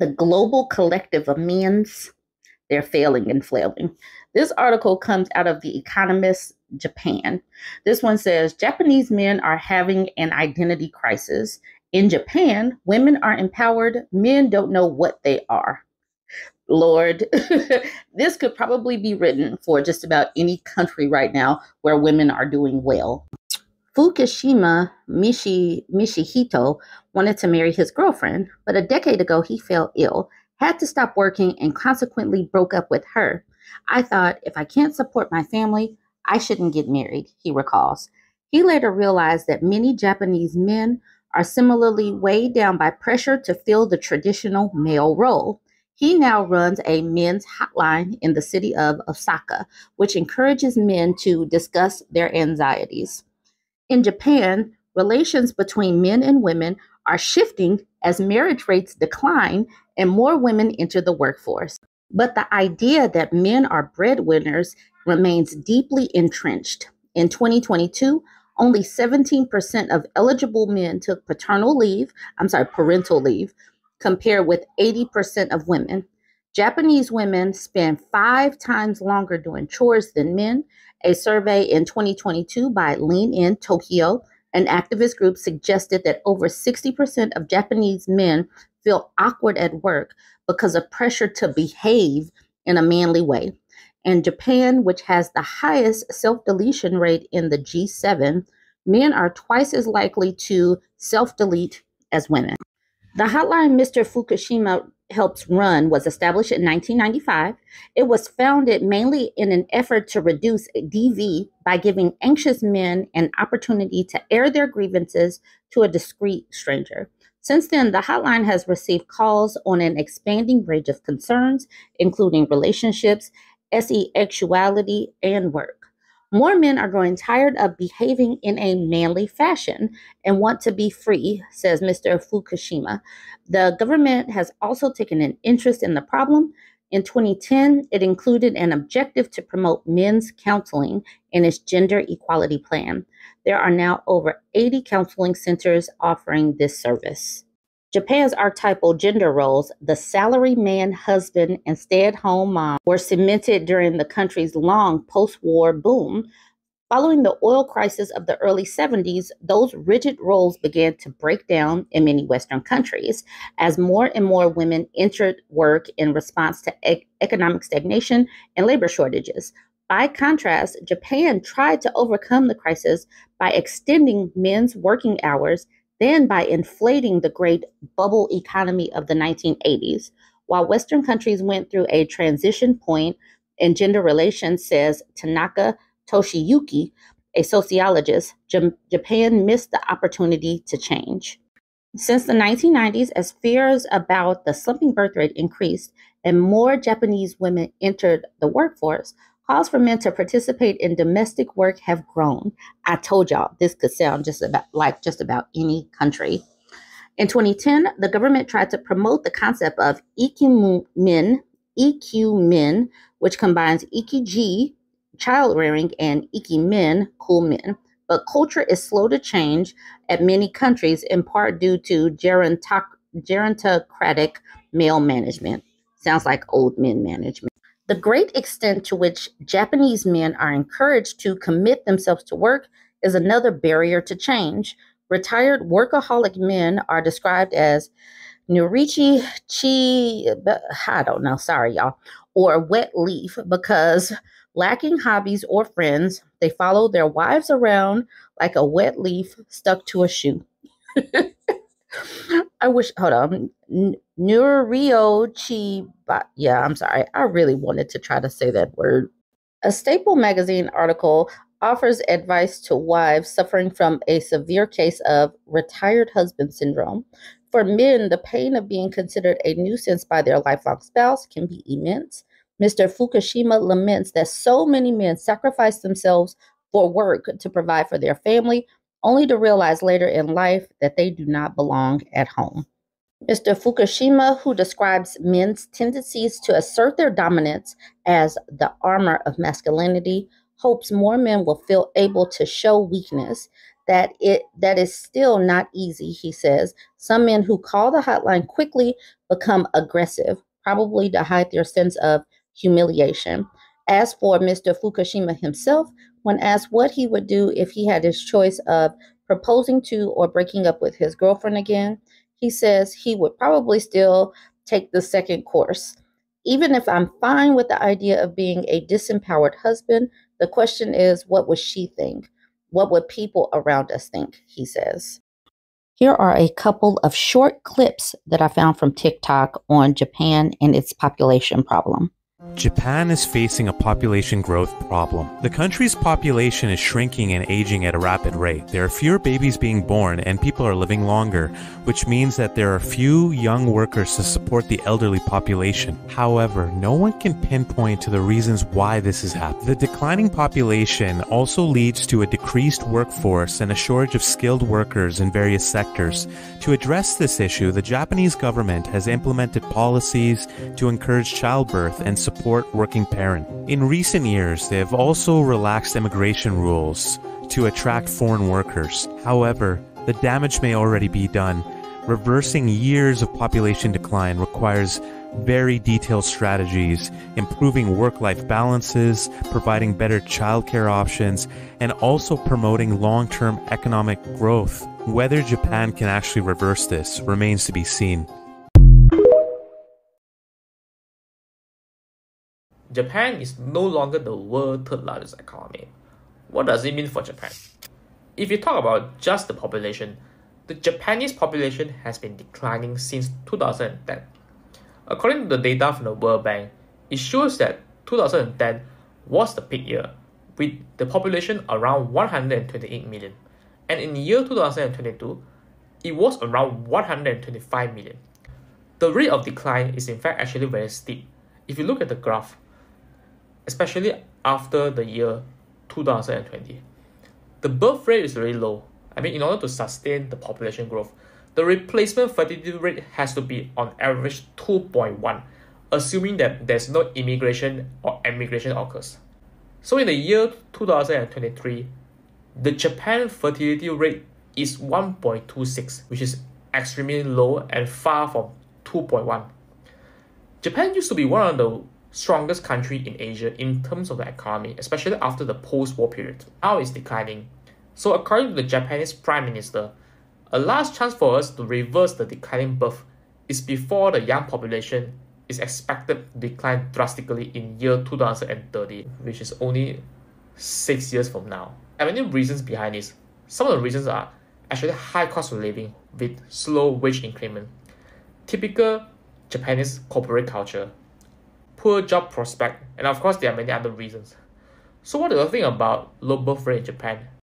the global collective of men's, they're failing and flailing. This article comes out of The Economist Japan. This one says Japanese men are having an identity crisis. In Japan, women are empowered, men don't know what they are. Lord, this could probably be written for just about any country right now where women are doing well. Fukushima Mishi, Mishihito wanted to marry his girlfriend, but a decade ago he fell ill, had to stop working, and consequently broke up with her. I thought, if I can't support my family, I shouldn't get married, he recalls. He later realized that many Japanese men are similarly weighed down by pressure to fill the traditional male role. He now runs a men's hotline in the city of Osaka, which encourages men to discuss their anxieties. In Japan, relations between men and women are shifting as marriage rates decline and more women enter the workforce. But the idea that men are breadwinners remains deeply entrenched. In 2022, only 17% of eligible men took paternal leave, I'm sorry, parental leave, compared with 80% of women. Japanese women spend five times longer doing chores than men. A survey in 2022 by Lean In Tokyo, an activist group, suggested that over 60% of Japanese men feel awkward at work because of pressure to behave in a manly way. And Japan, which has the highest self deletion rate in the G7, men are twice as likely to self delete as women. The hotline Mr. Fukushima helps run was established in 1995. It was founded mainly in an effort to reduce DV by giving anxious men an opportunity to air their grievances to a discreet stranger. Since then, the hotline has received calls on an expanding range of concerns, including relationships, sexuality, and work. More men are growing tired of behaving in a manly fashion and want to be free, says Mr. Fukushima. The government has also taken an interest in the problem. In 2010, it included an objective to promote men's counseling in its gender equality plan. There are now over 80 counseling centers offering this service. Japan's archetypal gender roles, the salary man husband and stay at home mom, were cemented during the country's long post war boom. Following the oil crisis of the early 70s, those rigid roles began to break down in many Western countries as more and more women entered work in response to economic stagnation and labor shortages. By contrast, Japan tried to overcome the crisis by extending men's working hours then by inflating the great bubble economy of the 1980s. While Western countries went through a transition point in gender relations, says Tanaka Toshiyuki, a sociologist, Japan missed the opportunity to change. Since the 1990s, as fears about the slumping birth rate increased and more Japanese women entered the workforce, Calls for men to participate in domestic work have grown. I told y'all this could sound just about like just about any country. In 2010, the government tried to promote the concept of Ikumen, EQ men, which combines Ikiji, child rearing, and Ikimen, cool men. But culture is slow to change at many countries, in part due to gerontocratic male management. Sounds like old men management. The great extent to which Japanese men are encouraged to commit themselves to work is another barrier to change. Retired workaholic men are described as Nurichi Chi, I don't know, sorry y'all, or wet leaf because lacking hobbies or friends, they follow their wives around like a wet leaf stuck to a shoe. I wish, hold on. Nurio Chiba. Yeah, I'm sorry. I really wanted to try to say that word. A Staple magazine article offers advice to wives suffering from a severe case of retired husband syndrome. For men, the pain of being considered a nuisance by their lifelong spouse can be immense. Mr. Fukushima laments that so many men sacrifice themselves for work to provide for their family only to realize later in life that they do not belong at home. Mr. Fukushima, who describes men's tendencies to assert their dominance as the armor of masculinity, hopes more men will feel able to show weakness, that it that is still not easy, he says. Some men who call the hotline quickly become aggressive, probably to hide their sense of humiliation. As for Mr. Fukushima himself, when asked what he would do if he had his choice of proposing to or breaking up with his girlfriend again, he says he would probably still take the second course. Even if I'm fine with the idea of being a disempowered husband, the question is, what would she think? What would people around us think? He says. Here are a couple of short clips that I found from TikTok on Japan and its population problem. Japan is facing a population growth problem. The country's population is shrinking and aging at a rapid rate. There are fewer babies being born and people are living longer, which means that there are few young workers to support the elderly population. However, no one can pinpoint to the reasons why this is happening. The declining population also leads to a decreased workforce and a shortage of skilled workers in various sectors. To address this issue, the Japanese government has implemented policies to encourage childbirth and support working parent. In recent years, they have also relaxed immigration rules to attract foreign workers. However, the damage may already be done. Reversing years of population decline requires very detailed strategies, improving work life balances, providing better childcare options, and also promoting long term economic growth. Whether Japan can actually reverse this remains to be seen. Japan is no longer the world's third largest economy. What does it mean for Japan? If you talk about just the population, the Japanese population has been declining since 2010. According to the data from the World Bank, it shows that 2010 was the peak year, with the population around 128 million. And in the year 2022, it was around 125 million. The rate of decline is in fact actually very steep. If you look at the graph, especially after the year 2020. The birth rate is very low. I mean, in order to sustain the population growth, the replacement fertility rate has to be on average 2.1, assuming that there's no immigration or emigration occurs. So in the year 2023, the Japan fertility rate is 1.26, which is extremely low and far from 2.1. Japan used to be one of the strongest country in Asia in terms of the economy, especially after the post-war period. Now it's declining. So according to the Japanese Prime Minister, a last chance for us to reverse the declining birth is before the young population is expected to decline drastically in year 2030, which is only six years from now. There are many reasons behind this. Some of the reasons are actually high cost of living with slow wage increment, typical Japanese corporate culture, poor job prospect, and of course there are many other reasons. So what do you think about low birth rate in Japan?